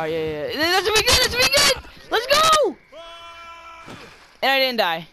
Oh, yeah, yeah, yeah. gonna be good, That's gonna be good! Let's go! And I didn't die.